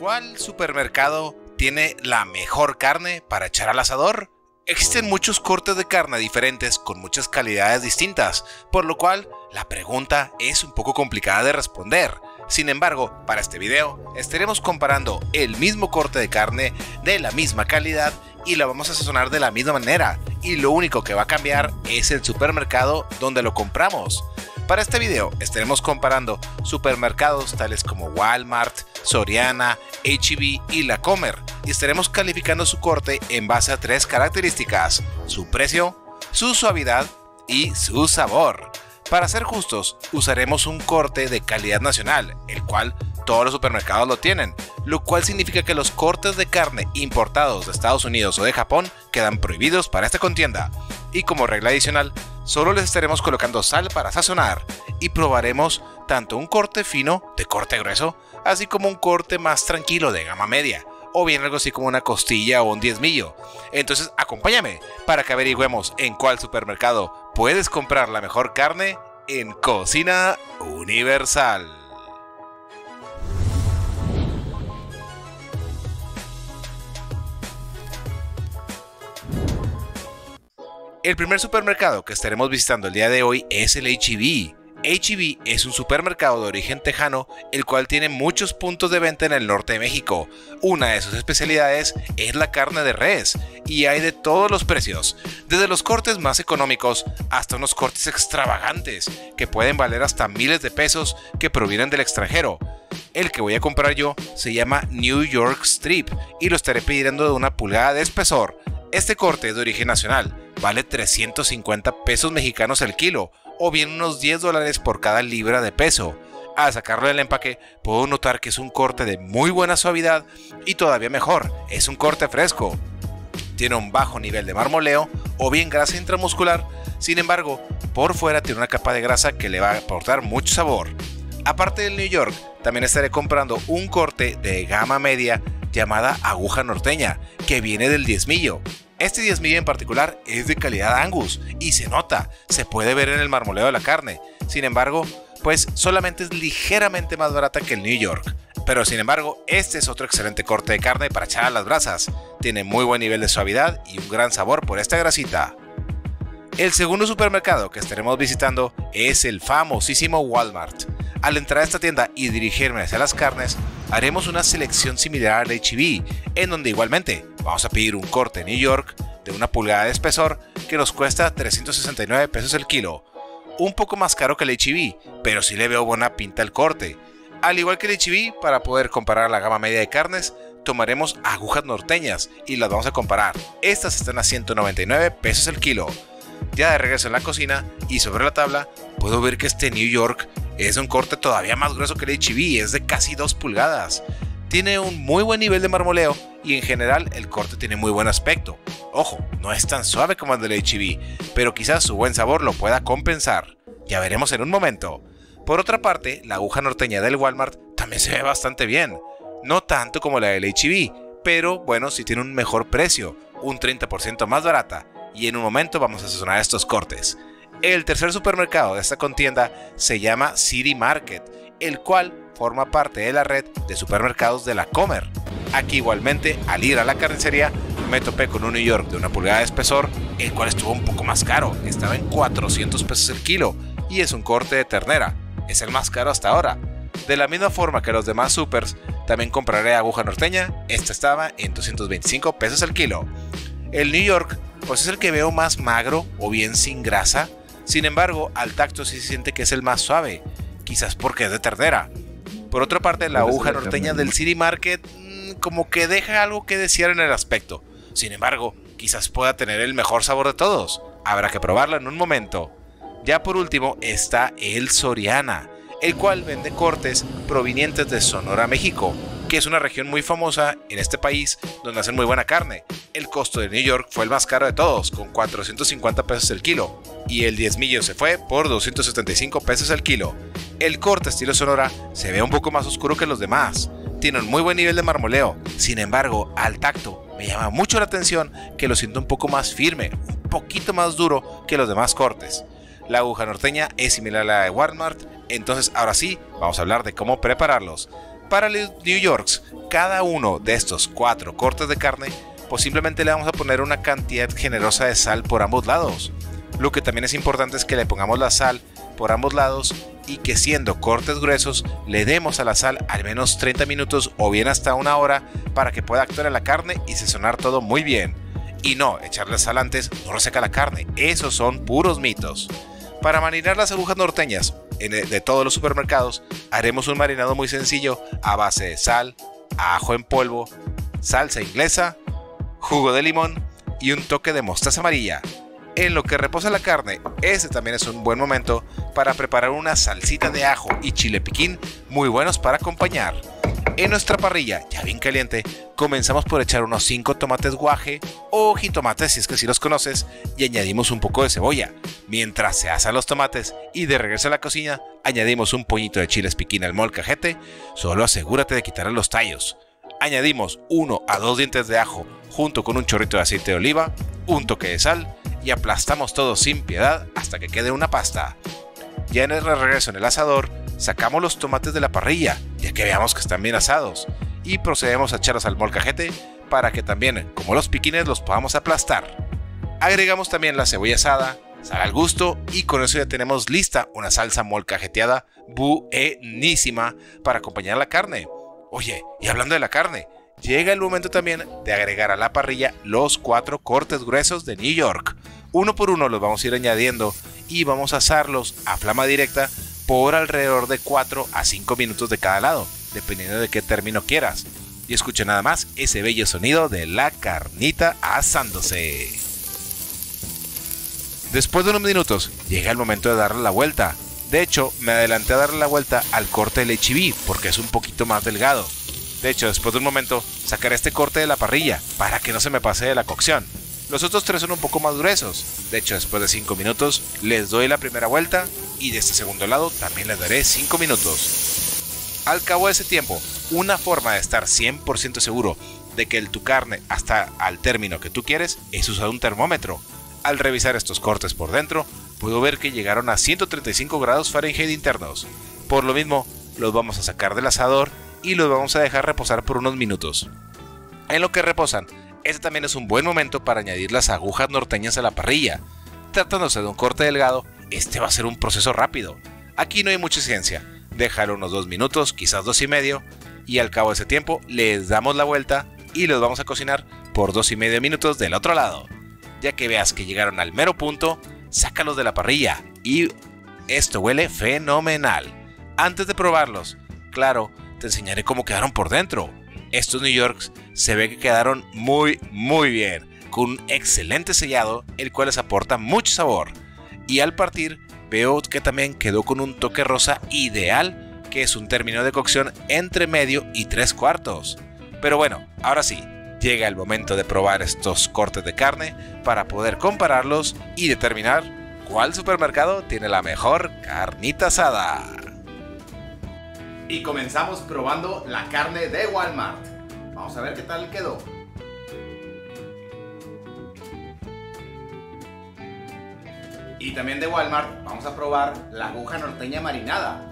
¿Cuál supermercado tiene la mejor carne para echar al asador? Existen muchos cortes de carne diferentes con muchas calidades distintas, por lo cual la pregunta es un poco complicada de responder. Sin embargo, para este video estaremos comparando el mismo corte de carne de la misma calidad y la vamos a sazonar de la misma manera, y lo único que va a cambiar es el supermercado donde lo compramos. Para este video estaremos comparando supermercados tales como Walmart, Soriana, HEB y La Comer y estaremos calificando su corte en base a tres características, su precio, su suavidad y su sabor. Para ser justos, usaremos un corte de calidad nacional, el cual todos los supermercados lo tienen, lo cual significa que los cortes de carne importados de Estados Unidos o de Japón quedan prohibidos para esta contienda. Y como regla adicional, solo les estaremos colocando sal para sazonar y probaremos tanto un corte fino de corte grueso, así como un corte más tranquilo de gama media, o bien algo así como una costilla o un diezmillo. Entonces acompáñame para que averigüemos en cuál supermercado puedes comprar la mejor carne en Cocina Universal. El primer supermercado que estaremos visitando el día de hoy es el HEB. HEB es un supermercado de origen tejano, el cual tiene muchos puntos de venta en el norte de México. Una de sus especialidades es la carne de res, y hay de todos los precios, desde los cortes más económicos hasta unos cortes extravagantes, que pueden valer hasta miles de pesos que provienen del extranjero. El que voy a comprar yo se llama New York Strip y lo estaré pidiendo de una pulgada de espesor. Este corte es de origen nacional, vale 350 pesos mexicanos el kilo, o bien unos 10 dólares por cada libra de peso. Al sacarlo del empaque, puedo notar que es un corte de muy buena suavidad y todavía mejor, es un corte fresco. Tiene un bajo nivel de marmoleo o bien grasa intramuscular, sin embargo, por fuera tiene una capa de grasa que le va a aportar mucho sabor. Aparte del New York, también estaré comprando un corte de gama media llamada aguja norteña, que viene del diezmillo. Este diezmillo en particular es de calidad Angus y se nota, se puede ver en el marmoleo de la carne. Sin embargo, pues solamente es ligeramente más barata que el New York. Pero sin embargo, este es otro excelente corte de carne para echar a las brasas. Tiene muy buen nivel de suavidad y un gran sabor por esta grasita. El segundo supermercado que estaremos visitando es el famosísimo Walmart. Al entrar a esta tienda y dirigirme hacia las carnes, haremos una selección similar al HB, en donde igualmente vamos a pedir un corte New York de una pulgada de espesor que nos cuesta 369 pesos el kilo. Un poco más caro que el HB, pero sí le veo buena pinta el corte. Al igual que el HB, para poder comparar la gama media de carnes, tomaremos agujas norteñas y las vamos a comparar. Estas están a 199 pesos el kilo. Ya de regreso en la cocina y sobre la tabla, puedo ver que este New York es un corte todavía más grueso que el HB, es de casi 2 pulgadas. Tiene un muy buen nivel de marmoleo y en general el corte tiene muy buen aspecto. Ojo, no es tan suave como el del HB, pero quizás su buen sabor lo pueda compensar. Ya veremos en un momento. Por otra parte, la aguja norteña del Walmart también se ve bastante bien. No tanto como la del HB, pero bueno, sí tiene un mejor precio, un 30% más barata. Y en un momento vamos a sazonar estos cortes. El tercer supermercado de esta contienda se llama City Market, el cual forma parte de la red de supermercados de la Comer. Aquí igualmente, al ir a la carnicería, me topé con un New York de una pulgada de espesor, el cual estuvo un poco más caro, estaba en 400 pesos el kilo, y es un corte de ternera, es el más caro hasta ahora. De la misma forma que los demás supers, también compraré aguja norteña, esta estaba en 225 pesos el kilo. El New York, pues es el que veo más magro o bien sin grasa, sin embargo, al tacto sí se siente que es el más suave, quizás porque es de ternera. Por otra parte, la aguja norteña del City Market mm, como que deja algo que desear en el aspecto. Sin embargo, quizás pueda tener el mejor sabor de todos. Habrá que probarla en un momento. Ya por último está el Soriana, el cual vende cortes provenientes de Sonora, México, que es una región muy famosa en este país donde hacen muy buena carne. El costo de New York fue el más caro de todos, con 450 pesos el kilo, y el diezmillo se fue por 275 pesos el kilo. El corte estilo Sonora se ve un poco más oscuro que los demás, tiene un muy buen nivel de marmoleo, sin embargo, al tacto me llama mucho la atención que lo siento un poco más firme, un poquito más duro que los demás cortes. La aguja norteña es similar a la de Walmart, entonces ahora sí, vamos a hablar de cómo prepararlos. Para New Yorks, cada uno de estos cuatro cortes de carne, pues simplemente le vamos a poner una cantidad generosa de sal por ambos lados. Lo que también es importante es que le pongamos la sal por ambos lados y que siendo cortes gruesos le demos a la sal al menos 30 minutos o bien hasta una hora para que pueda actuar en la carne y sesonar todo muy bien. Y no, echarle sal antes no reseca la carne, esos son puros mitos. Para marinar las agujas norteñas de todos los supermercados, haremos un marinado muy sencillo a base de sal, ajo en polvo, salsa inglesa, jugo de limón y un toque de mostaza amarilla. En lo que reposa la carne, ese también es un buen momento para preparar una salsita de ajo y chile piquín muy buenos para acompañar. En nuestra parrilla, ya bien caliente, comenzamos por echar unos 5 tomates guaje o jitomates si es que si los conoces y añadimos un poco de cebolla. Mientras se asan los tomates y de regreso a la cocina, añadimos un poquito de chiles piquín al molcajete, solo asegúrate de quitar los tallos. Añadimos 1 a 2 dientes de ajo junto con un chorrito de aceite de oliva, un toque de sal y aplastamos todo sin piedad hasta que quede una pasta. Ya en el regreso en el asador, sacamos los tomates de la parrilla, ya que veamos que están bien asados, y procedemos a echarlos al molcajete para que también, como los piquines, los podamos aplastar. Agregamos también la cebolla asada, sal al gusto y con eso ya tenemos lista una salsa molcajeteada buenísima para acompañar la carne. Oye, y hablando de la carne, llega el momento también de agregar a la parrilla los cuatro cortes gruesos de New York. Uno por uno los vamos a ir añadiendo y vamos a asarlos a flama directa por alrededor de 4 a 5 minutos de cada lado, dependiendo de qué término quieras. Y escucha nada más ese bello sonido de la carnita asándose. Después de unos minutos, llega el momento de darle la vuelta. De hecho, me adelanté a darle la vuelta al corte del HB porque es un poquito más delgado. De hecho, después de un momento, sacaré este corte de la parrilla para que no se me pase de la cocción. Los otros tres son un poco más gruesos. De hecho, después de 5 minutos, les doy la primera vuelta y de este segundo lado también les daré 5 minutos. Al cabo de ese tiempo, una forma de estar 100% seguro de que el, tu carne hasta al término que tú quieres es usar un termómetro. Al revisar estos cortes por dentro, puedo ver que llegaron a 135 grados Fahrenheit internos. Por lo mismo, los vamos a sacar del asador y los vamos a dejar reposar por unos minutos. En lo que reposan, este también es un buen momento para añadir las agujas norteñas a la parrilla. Tratándose de un corte delgado, este va a ser un proceso rápido. Aquí no hay mucha ciencia. Déjalo unos dos minutos, quizás dos y medio, y al cabo de ese tiempo les damos la vuelta y los vamos a cocinar por dos y medio minutos del otro lado. Ya que veas que llegaron al mero punto, sácalos de la parrilla y esto huele fenomenal. Antes de probarlos, claro, te enseñaré cómo quedaron por dentro. Estos New Yorks se ve que quedaron muy muy bien, con un excelente sellado, el cual les aporta mucho sabor. Y al partir veo que también quedó con un toque rosa ideal, que es un término de cocción entre medio y tres cuartos. Pero bueno, ahora sí, llega el momento de probar estos cortes de carne para poder compararlos y determinar cuál supermercado tiene la mejor carnita asada. Y comenzamos probando la carne de Walmart. Vamos a ver qué tal quedó. Y también de Walmart vamos a probar la aguja norteña marinada.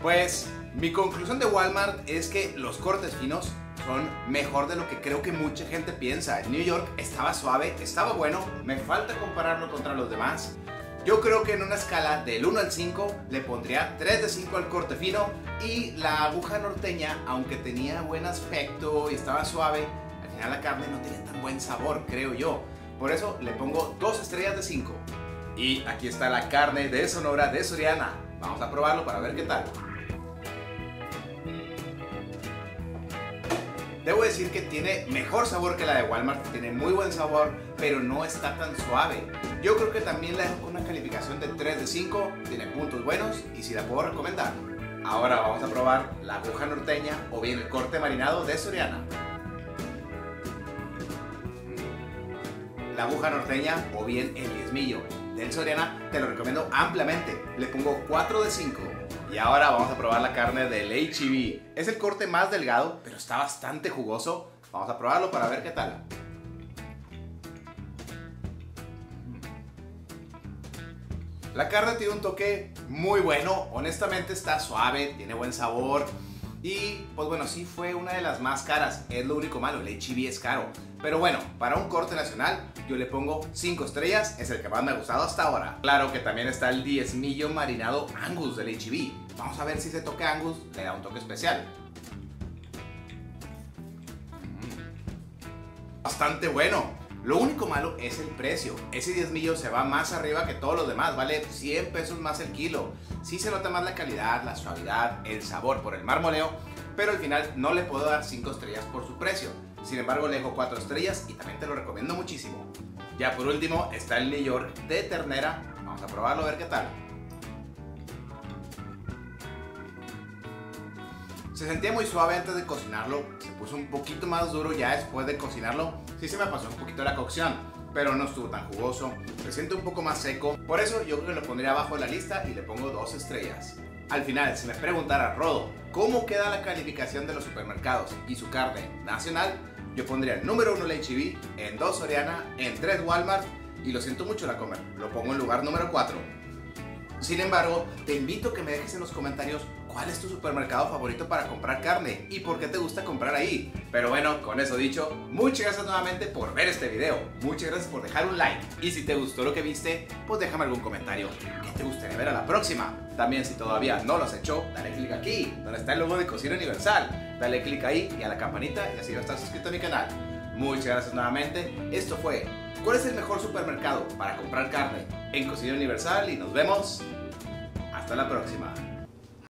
Pues mi conclusión de Walmart es que los cortes finos son mejor de lo que creo que mucha gente piensa. En New York estaba suave, estaba bueno, me falta compararlo contra los demás. Yo creo que en una escala del 1 al 5 le pondría 3 de 5 al corte fino y la aguja norteña, aunque tenía buen aspecto y estaba suave, al final la carne no tiene tan buen sabor, creo yo. Por eso le pongo 2 estrellas de 5. Y aquí está la carne de Sonora de Soriana. Vamos a probarlo para ver qué tal. Debo decir que tiene mejor sabor que la de Walmart, tiene muy buen sabor, pero no está tan suave. Yo creo que también la dejo con una calificación de 3 de 5, tiene puntos buenos y si la puedo recomendar. Ahora vamos a probar la aguja norteña o bien el corte marinado de Soriana. La aguja norteña o bien el diezmillo del Soriana te lo recomiendo ampliamente. Le pongo 4 de 5. Y ahora vamos a probar la carne del HEB. Es el corte más delgado, pero está bastante jugoso. Vamos a probarlo para ver qué tal. La carne tiene un toque muy bueno, honestamente está suave, tiene buen sabor. Y pues bueno, sí fue una de las más caras, es lo único malo, el HB es caro. Pero bueno, para un corte nacional yo le pongo 5 estrellas, es el que más me ha gustado hasta ahora. Claro que también está el diezmillo marinado Angus del HB. Vamos a ver si ese toque Angus le da un toque especial. Mm. Bastante bueno. Lo único malo es el precio. Ese 10 millos se va más arriba que todos los demás, vale 100 pesos más el kilo. Sí se nota más la calidad, la suavidad, el sabor por el marmoleo, pero al final no le puedo dar 5 estrellas por su precio. Sin embargo, le dejo 4 estrellas y también te lo recomiendo muchísimo. Ya por último está el New York de ternera. Vamos a probarlo a ver qué tal. Se sentía muy suave antes de cocinarlo, se puso un poquito más duro ya después de cocinarlo. Sí se me pasó un poquito la cocción, pero no estuvo tan jugoso. Se siente un poco más seco, por eso yo creo que lo pondría abajo de la lista y le pongo dos estrellas. Al final, si me preguntara Rodo, ¿cómo queda la calificación de los supermercados y su carne nacional? Yo pondría el número 1 el HB, en 2 Soriana, en 3 Walmart y lo siento mucho la comer, lo pongo en lugar número 4. Sin embargo, te invito a que me dejes en los comentarios cuál es tu supermercado favorito para comprar carne y por qué te gusta comprar ahí. Pero bueno, con eso dicho, muchas gracias nuevamente por ver este video. Muchas gracias por dejar un like. Y si te gustó lo que viste, pues déjame algún comentario. ¿Qué te gustaría ver a la próxima? También si todavía no lo has hecho, dale click aquí, donde está el logo de Cocina Universal. Dale click ahí y a la campanita y así vas a estar suscrito a mi canal. Muchas gracias nuevamente. Esto fue ¿Cuál es el mejor supermercado para comprar carne? En Cocina Universal y nos vemos hasta la próxima.